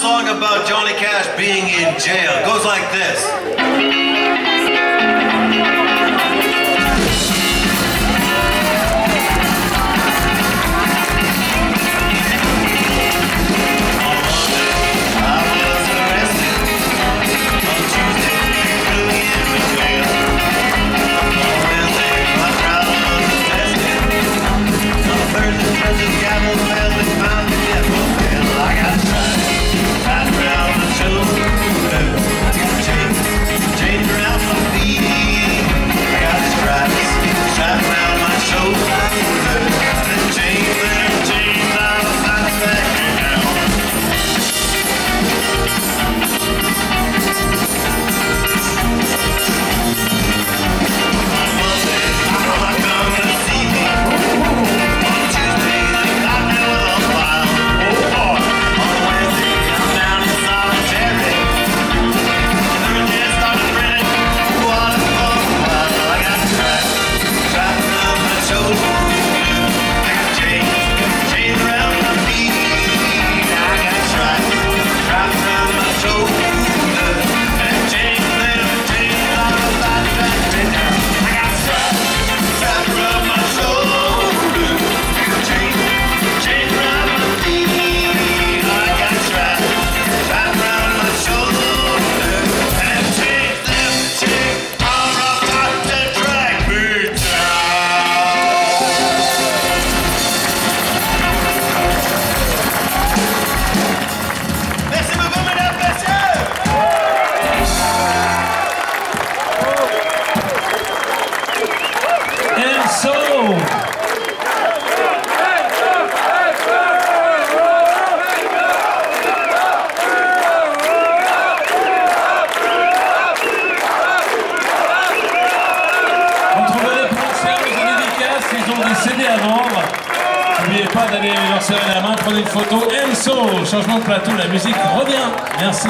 song about Johnny Cash being in jail. It goes like this. Ont des CD à vendre. N'oubliez pas d'aller leur serrer la main, prenez une photo. Enzo, changement de plateau, la musique revient. Merci.